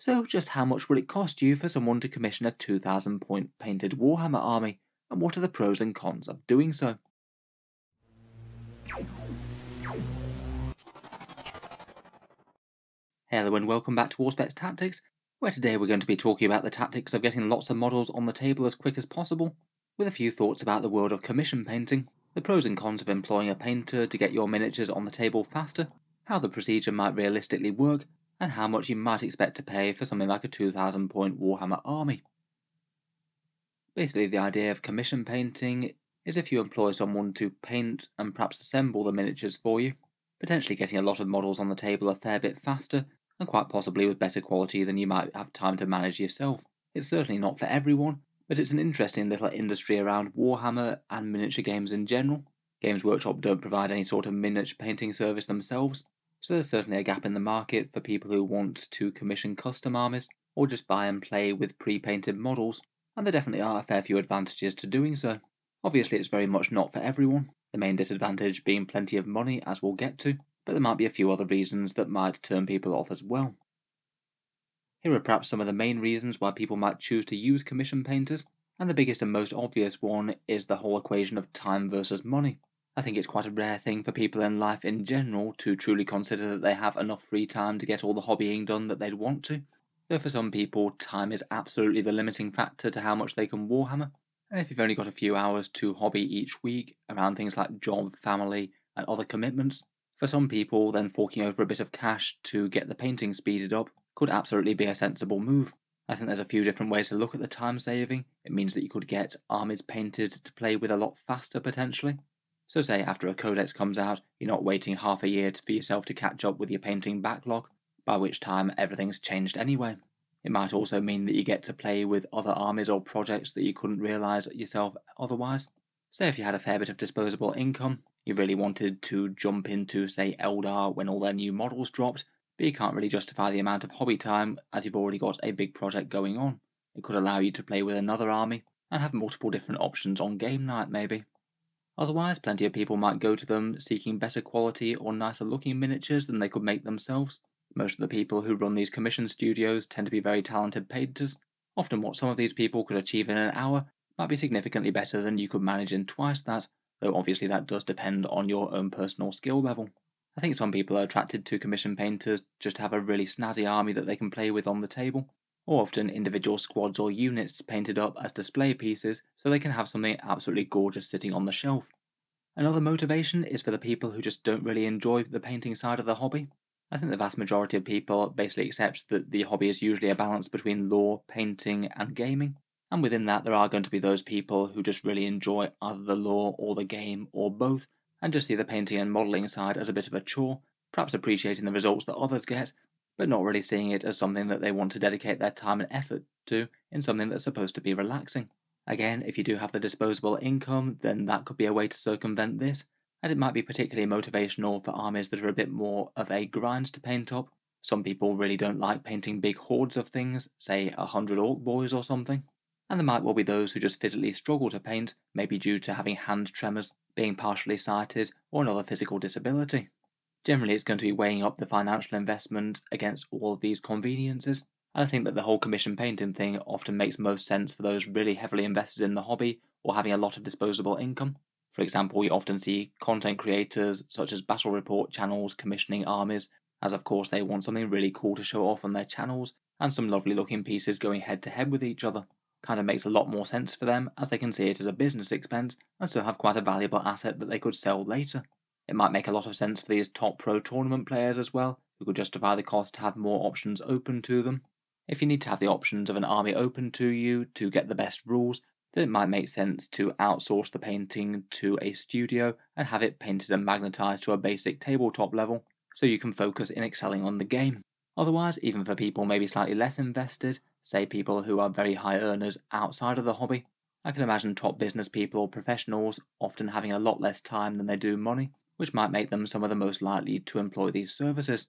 So, just how much will it cost you for someone to commission a 2000 point painted Warhammer army, and what are the pros and cons of doing so? Hello and welcome back to Auspex Tactics, where today we're going to be talking about the tactics of getting lots of models on the table as quick as possible, with a few thoughts about the world of commission painting, the pros and cons of employing a painter to get your miniatures on the table faster, how the procedure might realistically work, and how much you might expect to pay for something like a 2000 point Warhammer army. Basically, the idea of commission painting is if you employ someone to paint and perhaps assemble the miniatures for you, potentially getting a lot of models on the table a fair bit faster and quite possibly with better quality than you might have time to manage yourself. It's certainly not for everyone, but it's an interesting little industry around Warhammer and miniature games in general. Games Workshop don't provide any sort of miniature painting service themselves, so there's certainly a gap in the market for people who want to commission custom armies or just buy and play with pre painted models, and there definitely are a fair few advantages to doing so. Obviously, it's very much not for everyone, the main disadvantage being plenty of money, as we'll get to, but there might be a few other reasons that might turn people off as well. Here are perhaps some of the main reasons why people might choose to use commission painters, and the biggest and most obvious one is the whole equation of time versus money. I think it's quite a rare thing for people in life in general to truly consider that they have enough free time to get all the hobbying done that they'd want to. Though for some people, time is absolutely the limiting factor to how much they can Warhammer, and if you've only got a few hours to hobby each week around things like job, family, and other commitments, for some people, then forking over a bit of cash to get the painting speeded up could absolutely be a sensible move. I think there's a few different ways to look at the time saving. It means that you could get armies painted to play with a lot faster potentially. So, say after a codex comes out, you're not waiting half a year for yourself to catch up with your painting backlog, by which time everything's changed anyway. It might also mean that you get to play with other armies or projects that you couldn't realise yourself otherwise. Say if you had a fair bit of disposable income, you really wanted to jump into, say, Eldar when all their new models dropped, but you can't really justify the amount of hobby time as you've already got a big project going on. It could allow you to play with another army and have multiple different options on game night, maybe. Otherwise, plenty of people might go to them seeking better quality or nicer looking miniatures than they could make themselves. Most of the people who run these commission studios tend to be very talented painters. Often, what some of these people could achieve in an hour might be significantly better than you could manage in twice that, though obviously that does depend on your own personal skill level. I think some people are attracted to commission painters just to have a really snazzy army that they can play with on the table, or often individual squads or units painted up as display pieces so they can have something absolutely gorgeous sitting on the shelf. Another motivation is for the people who just don't really enjoy the painting side of the hobby. I think the vast majority of people basically accept that the hobby is usually a balance between lore, painting, and gaming, and within that, there are going to be those people who just really enjoy either the lore or the game or both, and just see the painting and modelling side as a bit of a chore, perhaps appreciating the results that others get, but not really seeing it as something that they want to dedicate their time and effort to in something that's supposed to be relaxing. Again, if you do have the disposable income, then that could be a way to circumvent this, and it might be particularly motivational for armies that are a bit more of a grind to paint up. Some people really don't like painting big hordes of things, say a hundred orc boys or something, and there might well be those who just physically struggle to paint, maybe due to having hand tremors, being partially sighted, or another physical disability. Generally, it's going to be weighing up the financial investment against all of these conveniences, and I think that the whole commission painting thing often makes most sense for those really heavily invested in the hobby or having a lot of disposable income. For example, we often see content creators such as Battle Report channels commissioning armies, as of course they want something really cool to show off on their channels, and some lovely looking pieces going head to head with each other kind of makes a lot more sense for them as they can see it as a business expense and still have quite a valuable asset that they could sell later. It might make a lot of sense for these top pro tournament players as well, who could justify the cost to have more options open to them. If you need to have the options of an army open to you to get the best rules, then it might make sense to outsource the painting to a studio and have it painted and magnetized to a basic tabletop level so you can focus in excelling on the game. Otherwise, even for people maybe slightly less invested, say people who are very high earners outside of the hobby, I can imagine top business people or professionals often having a lot less time than they do money, which might make them some of the most likely to employ these services.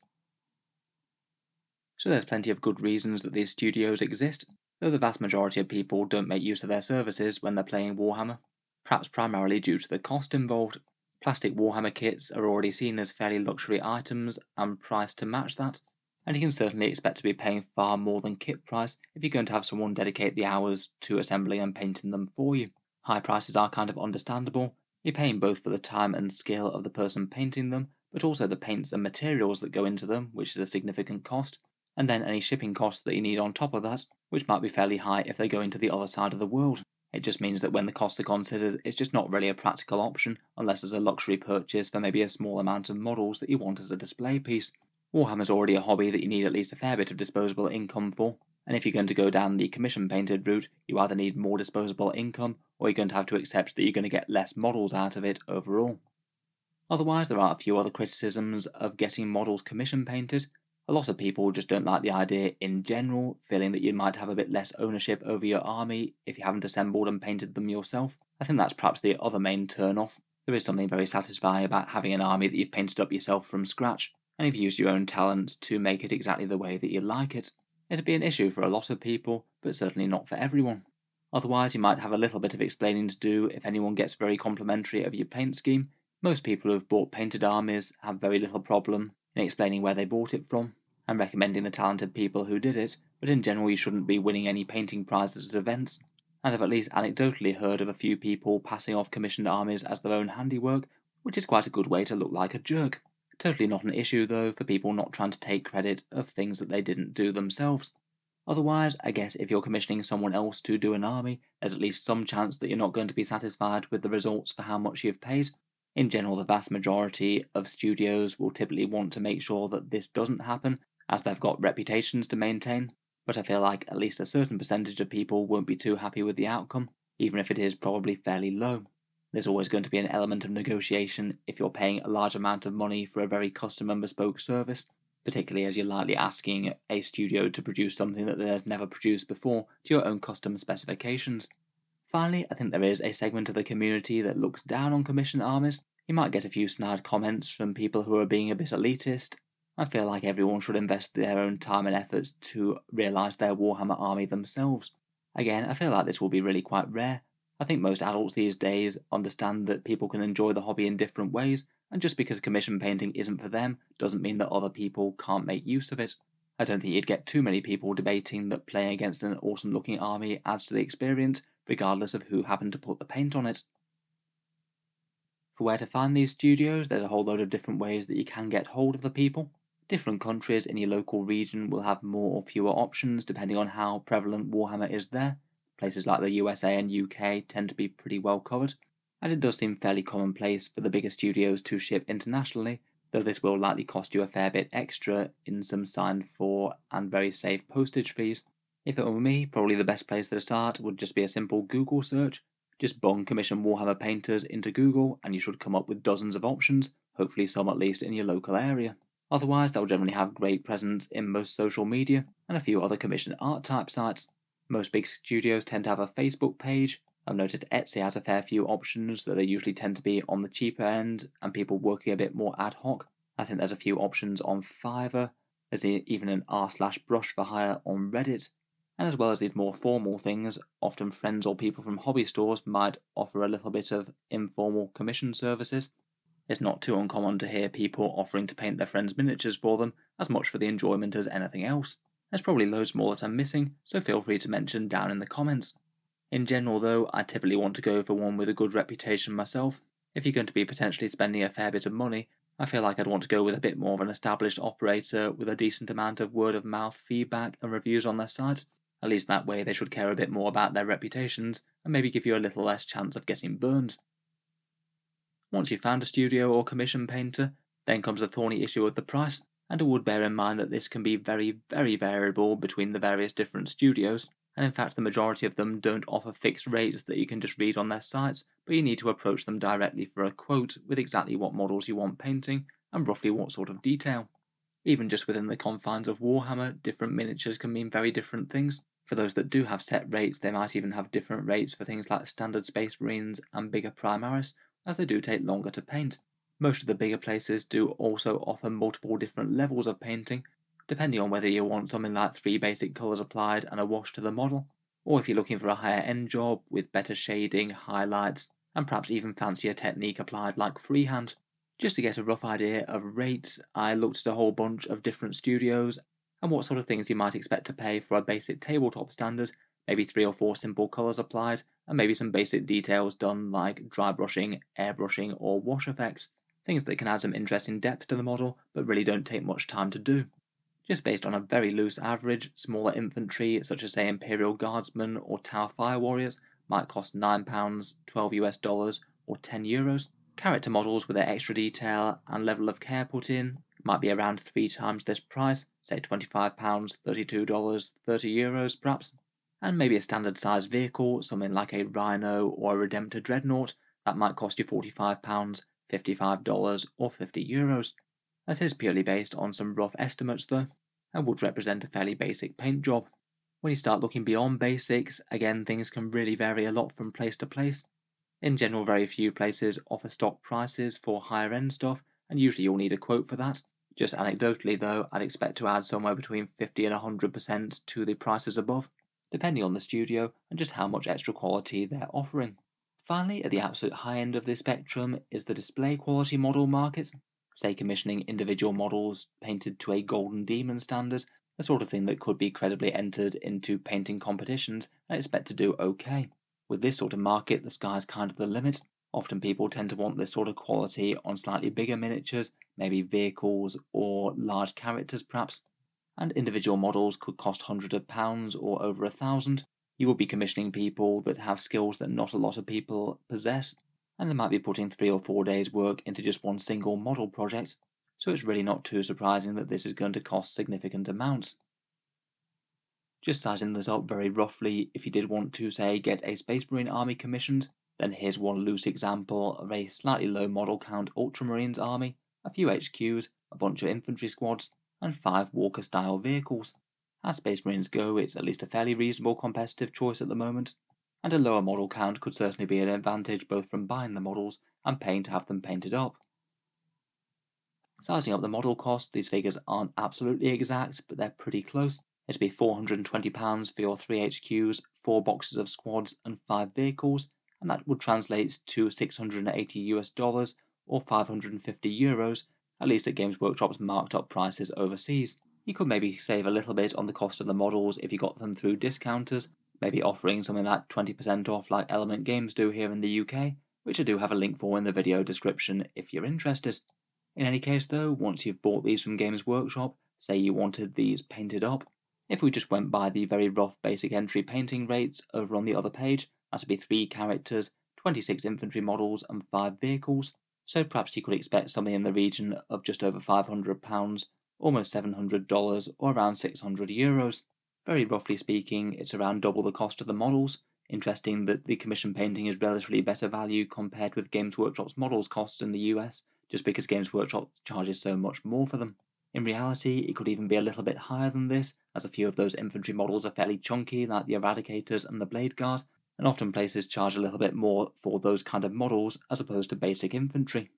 So there's plenty of good reasons that these studios exist, though the vast majority of people don't make use of their services when they're playing Warhammer, perhaps primarily due to the cost involved. Plastic Warhammer kits are already seen as fairly luxury items and priced to match that, and you can certainly expect to be paying far more than kit price if you're going to have someone dedicate the hours to assembling and painting them for you. High prices are kind of understandable. You're paying both for the time and skill of the person painting them, but also the paints and materials that go into them, which is a significant cost, and then any shipping costs that you need on top of that, which might be fairly high if they go into the other side of the world. It just means that when the costs are considered, it's just not really a practical option unless it's a luxury purchase for maybe a small amount of models that you want as a display piece. Warhammer's already a hobby that you need at least a fair bit of disposable income for, and if you're going to go down the commission painted route, you either need more disposable income or you're going to have to accept that you're going to get less models out of it overall. Otherwise, there are a few other criticisms of getting models commission painted, a lot of people just don't like the idea in general, feeling that you might have a bit less ownership over your army if you haven't assembled and painted them yourself. I think that's perhaps the other main turn off. There is something very satisfying about having an army that you've painted up yourself from scratch, and you've used your own talents to make it exactly the way that you like it. It'd be an issue for a lot of people, but certainly not for everyone. Otherwise, you might have a little bit of explaining to do if anyone gets very complimentary of your paint scheme. Most people who've bought painted armies have very little problem in explaining where they bought it from and recommending the talented people who did it, but in general you shouldn't be winning any painting prizes at events. And I've at least anecdotally heard of a few people passing off commissioned armies as their own handiwork, which is quite a good way to look like a jerk. Totally not an issue though for people not trying to take credit of things that they didn't do themselves. Otherwise, I guess if you're commissioning someone else to do an army, there's at least some chance that you're not going to be satisfied with the results for how much you've paid, in general, the vast majority of studios will typically want to make sure that this doesn't happen, as they've got reputations to maintain, but I feel like at least a certain percentage of people won't be too happy with the outcome, even if it is probably fairly low. There's always going to be an element of negotiation if you're paying a large amount of money for a very custom and bespoke service, particularly as you're likely asking a studio to produce something that they've never produced before to your own custom specifications. Finally, I think there is a segment of the community that looks down on commissioned armies. You might get a few snide comments from people who are being a bit elitist. I feel like everyone should invest their own time and efforts to realise their Warhammer army themselves. Again, I feel like this will be really quite rare. I think most adults these days understand that people can enjoy the hobby in different ways, and just because commission painting isn't for them doesn't mean that other people can't make use of it. I don't think you'd get too many people debating that playing against an awesome looking army adds to the experience, regardless of who happened to put the paint on it. For where to find these studios, there's a whole load of different ways that you can get hold of the people. Different countries in your local region will have more or fewer options depending on how prevalent Warhammer is there. Places like the USA and UK tend to be pretty well covered, and it does seem fairly commonplace for the bigger studios to ship internationally, though this will likely cost you a fair bit extra in some signed for and very safe postage fees. If it were me, probably the best place to start would just be a simple Google search. Just bung commission Warhammer painters into Google and you should come up with dozens of options, hopefully some at least in your local area. Otherwise, they'll generally have great presence in most social media and a few other commissioned art type sites. Most big studios tend to have a Facebook page. I've noticed Etsy has a fair few options, that they usually tend to be on the cheaper end and people working a bit more ad hoc. I think there's a few options on Fiverr. There's even an r slash brush for hire on Reddit. And as well as these more formal things, often friends or people from hobby stores might offer a little bit of informal commission services. It's not too uncommon to hear people offering to paint their friends' miniatures for them, as much for the enjoyment as anything else. There's probably loads more that I'm missing, so feel free to mention down in the comments. In general, though, I typically want to go for one with a good reputation myself. If you're going to be potentially spending a fair bit of money, I feel like I'd want to go with a bit more of an established operator with a decent amount of word of mouth feedback and reviews on their site. At least that way they should care a bit more about their reputations and maybe give you a little less chance of getting burned. Once you've found a studio or commission painter, then comes the thorny issue of the price, and I would bear in mind that this can be very, very variable between the various different studios, and in fact the majority of them don't offer fixed rates that you can just read on their sites, but you need to approach them directly for a quote with exactly what models you want painting and roughly what sort of detail. Even just within the confines of Warhammer, different miniatures can mean very different things, for those that do have set rates, they might even have different rates for things like standard Space Marines and bigger Primaris, as they do take longer to paint. Most of the bigger places do also offer multiple different levels of painting, depending on whether you want something like three basic colours applied and a wash to the model, or if you're looking for a higher end job with better shading, highlights, and perhaps even fancier technique applied like freehand. Just to get a rough idea of rates, I looked at a whole bunch of different studios and what sort of things you might expect to pay for a basic tabletop standard, maybe three or four simple colours applied, and maybe some basic details done like dry brushing, airbrushing, or wash effects, things that can add some interesting depth to the model but really don't take much time to do. Just based on a very loose average, smaller infantry such as say Imperial Guardsmen or Tau Fire Warriors might cost £9, 12 US dollars, or 10 euros. Character models with their extra detail and level of care put in might be around three times this price, say £25, $32, 30 euros perhaps. And maybe a standard sized vehicle, something like a Rhino or a Redemptor Dreadnought, that might cost you £45, $55, or 50 euros. That is purely based on some rough estimates though, and would represent a fairly basic paint job. When you start looking beyond basics, again things can really vary a lot from place to place. In general, very few places offer stock prices for higher end stuff, and usually you'll need a quote for that. Just anecdotally, though, I'd expect to add somewhere between 50 and 100% to the prices above, depending on the studio and just how much extra quality they're offering. Finally, at the absolute high end of the spectrum is the display quality model market, say commissioning individual models painted to a Golden Demon standard, the sort of thing that could be credibly entered into painting competitions and expect to do okay. With this sort of market, the sky's kind of the limit. Often people tend to want this sort of quality on slightly bigger miniatures, maybe vehicles or large characters perhaps, and individual models could cost hundreds of pounds or over a thousand. You will be commissioning people that have skills that not a lot of people possess, and they might be putting three or four days' work into just one single model project, so it's really not too surprising that this is going to cost significant amounts. Just sizing this up very roughly, if you did want to, say, get a Space Marine army commissioned, then here's one loose example of a slightly low model count Ultramarines army, a few HQs, a bunch of infantry squads, and five Walker style vehicles. As Space Marines go, it's at least a fairly reasonable competitive choice at the moment, and a lower model count could certainly be an advantage both from buying the models and paying to have them painted up. Sizing up the model cost, these figures aren't absolutely exact, but they're pretty close, It'd be £420 for your 3 HQs, 4 boxes of squads, and 5 vehicles, and that would translate to 680 US dollars or 550 euros, at least at Games Workshop's marked up prices overseas. You could maybe save a little bit on the cost of the models if you got them through discounters, maybe offering something like 20% off like Element Games do here in the UK, which I do have a link for in the video description if you're interested. In any case though, once you've bought these from Games Workshop, say you wanted these painted up, if we just went by the very rough basic entry painting rates over on the other page, that'd be 3 characters, 26 infantry models, and 5 vehicles. So perhaps you could expect something in the region of just over £500, almost $700, or around 600 euros. Very roughly speaking, it's around double the cost of the models. Interesting that the commission painting is relatively better value compared with Games Workshop's models costs in the US, just because Games Workshop charges so much more for them. In reality, it could even be a little bit higher than this, as a few of those infantry models are fairly chunky, like the Eradicators and the Blade Guard, and often places charge a little bit more for those kind of models as opposed to basic infantry.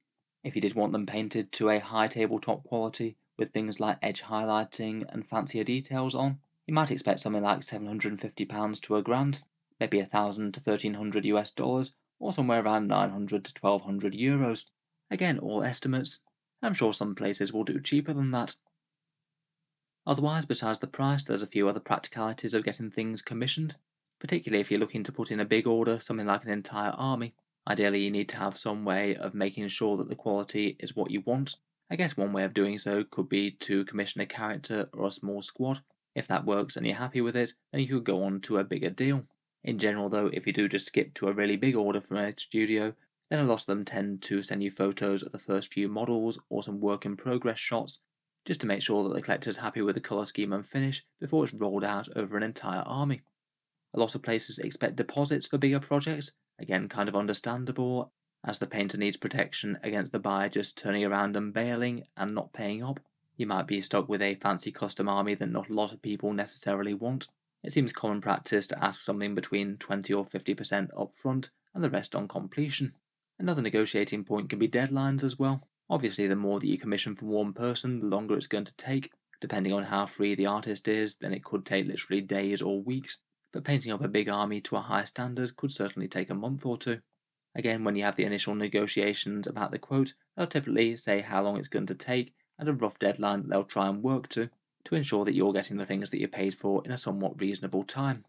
If you did want them painted to a high tabletop quality, with things like edge highlighting and fancier details on, you might expect something like £750 to a grand, maybe 1000 to 1300 US dollars, or somewhere around 900 to 1200 euros. Again, all estimates, I'm sure some places will do cheaper than that. Otherwise, besides the price, there's a few other practicalities of getting things commissioned, particularly if you're looking to put in a big order, something like an entire army. Ideally, you need to have some way of making sure that the quality is what you want. I guess one way of doing so could be to commission a character or a small squad. If that works and you're happy with it, then you could go on to a bigger deal. In general, though, if you do just skip to a really big order from a studio, then a lot of them tend to send you photos of the first few models or some work in progress shots, just to make sure that the collector's happy with the colour scheme and finish before it's rolled out over an entire army. A lot of places expect deposits for bigger projects, again kind of understandable, as the painter needs protection against the buyer just turning around and bailing and not paying up. You might be stuck with a fancy custom army that not a lot of people necessarily want. It seems common practice to ask something between 20 or 50% upfront and the rest on completion. Another negotiating point can be deadlines as well. Obviously, the more that you commission from one person, the longer it's going to take. Depending on how free the artist is, then it could take literally days or weeks. But painting up a big army to a high standard could certainly take a month or two. Again, when you have the initial negotiations about the quote, they'll typically say how long it's going to take and a rough deadline that they'll try and work to. to ensure that you're getting the things that you paid for in a somewhat reasonable time.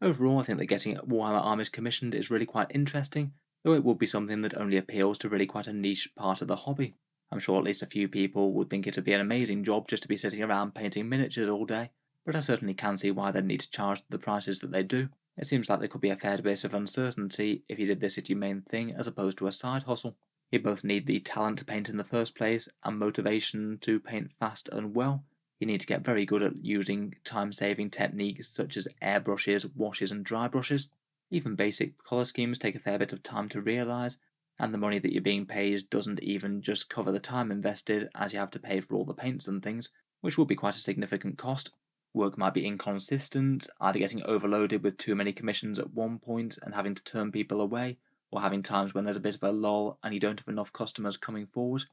Overall, I think that getting Warhammer armies commissioned is really quite interesting, though it would be something that only appeals to really quite a niche part of the hobby. I'm sure at least a few people would think it would be an amazing job just to be sitting around painting miniatures all day, but I certainly can see why they need to charge the prices that they do. It seems like there could be a fair bit of uncertainty if you did this as your main thing as opposed to a side hustle. You both need the talent to paint in the first place and motivation to paint fast and well. You need to get very good at using time saving techniques such as airbrushes, washes, and dry brushes. Even basic colour schemes take a fair bit of time to realise, and the money that you're being paid doesn't even just cover the time invested as you have to pay for all the paints and things, which would be quite a significant cost. Work might be inconsistent, either getting overloaded with too many commissions at one point and having to turn people away, or having times when there's a bit of a lull and you don't have enough customers coming forward.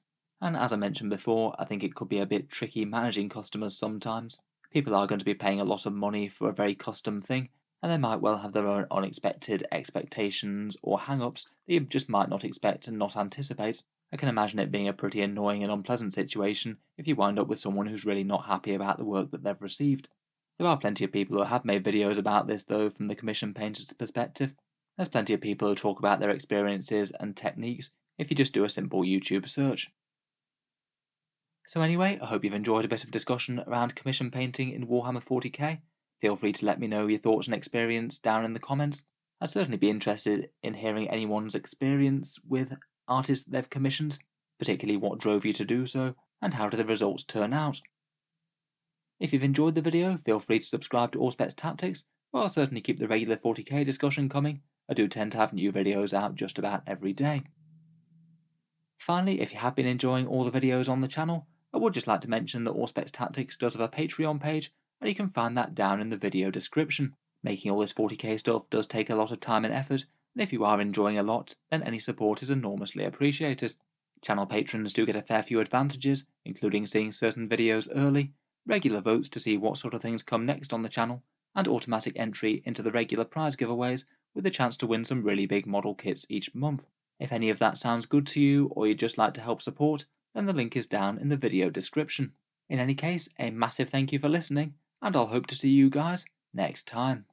And as I mentioned before, I think it could be a bit tricky managing customers sometimes. People are going to be paying a lot of money for a very custom thing, and they might well have their own unexpected expectations or hang ups that you just might not expect and not anticipate. I can imagine it being a pretty annoying and unpleasant situation if you wind up with someone who's really not happy about the work that they've received. There are plenty of people who have made videos about this though from the commission painter's perspective, there's plenty of people who talk about their experiences and techniques if you just do a simple YouTube search. So anyway, I hope you've enjoyed a bit of discussion around commission painting in Warhammer 40k. Feel free to let me know your thoughts and experience down in the comments. I'd certainly be interested in hearing anyone's experience with artists that they've commissioned, particularly what drove you to do so, and how did the results turn out. If you've enjoyed the video, feel free to subscribe to Auspex Tactics, I'll certainly keep the regular 40k discussion coming, I do tend to have new videos out just about every day. Finally, if you have been enjoying all the videos on the channel, I would just like to mention that Auspex Tactics does have a Patreon page, and you can find that down in the video description. Making all this 40k stuff does take a lot of time and effort, and if you are enjoying a lot, then any support is enormously appreciated. Channel patrons do get a fair few advantages, including seeing certain videos early, regular votes to see what sort of things come next on the channel, and automatic entry into the regular prize giveaways with a chance to win some really big model kits each month. If any of that sounds good to you or you'd just like to help support, then the link is down in the video description. In any case, a massive thank you for listening, and I'll hope to see you guys next time.